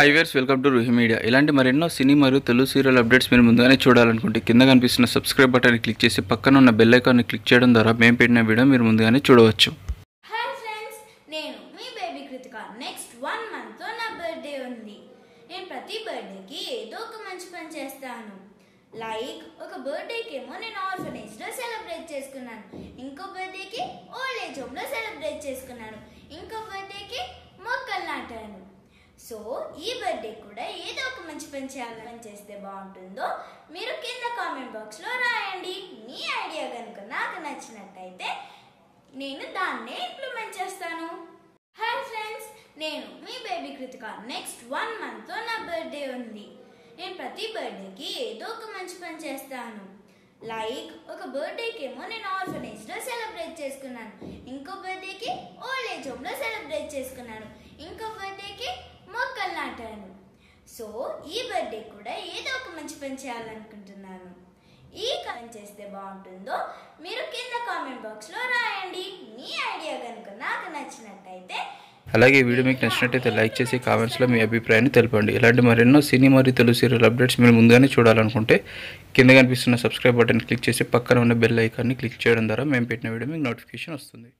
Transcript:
Hi viewers welcome to Ruhi media ఇలాంటి మరెన్నో సినీ మరియు తెలుగు సీరియల్ అప్డేట్స్ మీరు ముందుగానే చూడాలనుకుంటే కింద కనిపిస్తున్న సబ్స్క్రైబ్ బటన్ క్లిక్ చేసి పక్కన ఉన్న బెల్ ఐకాన్ని క్లిక్ చేయడం ద్వారా మేము పెట్టిన వీడియో మీరు ముందుగానే చూడవచ్చు. హాయ్ ఫ్రెండ్స్ నేను మీ బేబీ కృతిక. నెక్స్ట్ వన్ మంత్తో నా బర్త్డే ఉంది. నేను ప్రతి బర్త్డేకి ఏదో ఒక మంచి పని చేస్తాను. లైక్ ఒక బర్త్డేకి ఏమో నేను ఆర్ఫనేజ్లో సెలబ్రేట్ చేసుకున్నాను. ఇంకో బర్త్డేకి ఓల్డ్ ఏజ్ హోమ్లో సెలబ్రేట్ చేసుకున్నాను. ఇంకో సో ఈ బర్త్డే కూడా ఏదో ఒక మంచి పని చేయాలని చేస్తే బాగుంటుందో మీరు కింద కామెంట్ బాక్స్లో రాయండి. మీ ఐడియా కనుక నాకు నచ్చినట్టయితే నేను దాన్నే ఇంప్లిమెంట్ చేస్తాను. హాయ్ ఫ్రెండ్స్ నేను మీ బేబీ కృతిక. నెక్స్ట్ వన్ మంత్తో నా బర్త్డే ఉంది. నేను ప్రతి బర్త్డేకి ఏదో ఒక మంచి పని చేస్తాను. లైక్ ఒక బర్త్డేకి ఏమో నేను ఆర్ఫనేజ్లో సెలబ్రేట్ చేసుకున్నాను. ఇంకో బర్త్డేకి ఓల్డ్ ఏజ్ హోమ్లో సెలబ్రేట్ చేసుకున్నాను. ఇంకో బర్త్డేకి సో ఈ బర్త్డే కూడా ఏదో ఒక మంచి పని చేయాలనుకుంటున్నాను. ఈ పని చేస్తే బాగుంటుందో మీరు కింద కామెంట్ బాక్స్లో రాయండి. మీ ఐడియా కనుక నాకు నచ్చినట్టయితే అలాగే ఈ వీడియో మీకు నచ్చినట్టయితే లైక్ చేసి కామెంట్స్లో మీ అభిప్రాయాన్ని తెలపండి. ఇలాంటి మరెన్నో సినీ మరియు తెలుగు సీరియల్ అప్డేట్స్ మీరు ముందుగానే చూడాలనుకుంటే కింద కనిపిస్తున్న సబ్స్క్రైబ్ బటన్ క్లిక్ చేసి పక్కన ఉన్న బెల్ ఐకాన్ని క్లిక్ చేయడం ద్వారా మేము పెట్టిన వీడియో మీకు నోటిఫికేషన్ వస్తుంది.